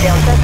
Delta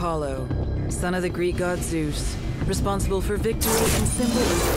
Apollo, son of the Greek god Zeus, responsible for victory and symbolism.